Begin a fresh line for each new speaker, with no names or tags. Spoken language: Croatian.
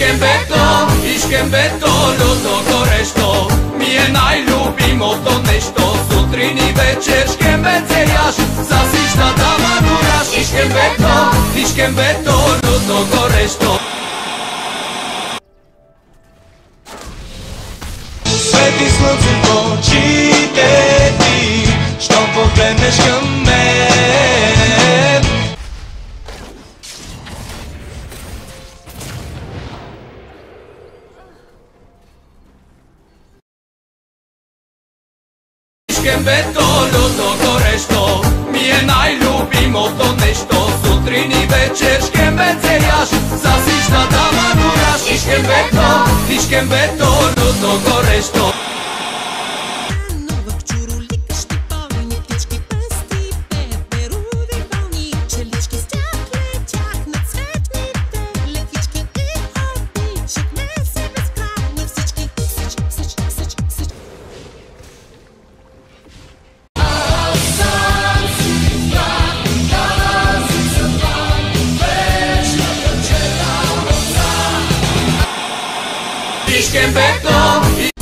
Piškem betonu to gorešto Mi je najljubimo to nešto. Sutrini večer škembencejaš Zasišta da manuraš Iškem beton, iškem betonu to gorešto Sveti sluncu počite Пушкем бето, люто горещо, ми е най-любимото нещо. Сутрин и вечер шкембет се яш, за всичната мадураш. Ишкем бето, ишкем бето, люто горещо. Fish came back home.